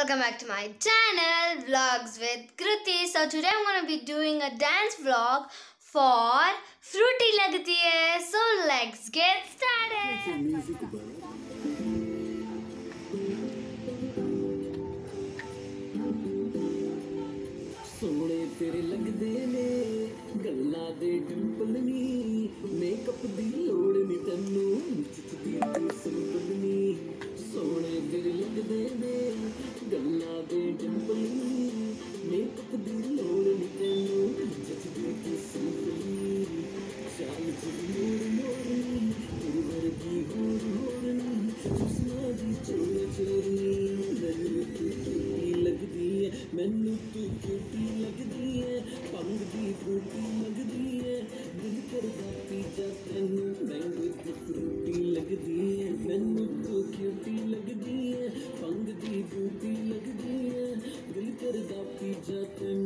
welcome back to my channel vlogs with Kruthi. So today I'm gonna be doing a dance vlog for Fruity Lagati so let's get started. Jesus.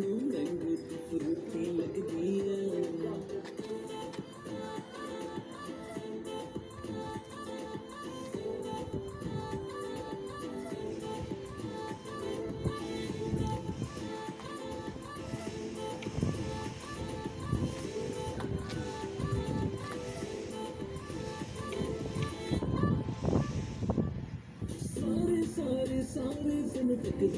sound is in the thick of.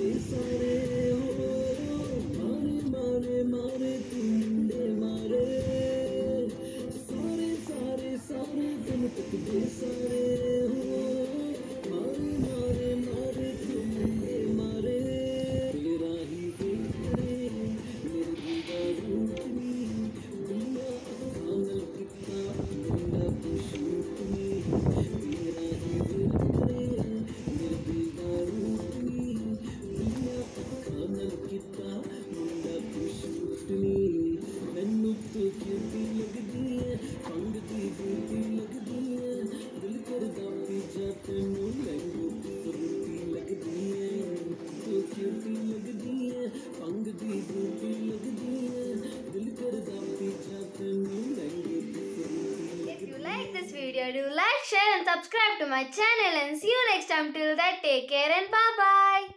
share and subscribe to my channel and see you next time. Till then, take care and bye-bye.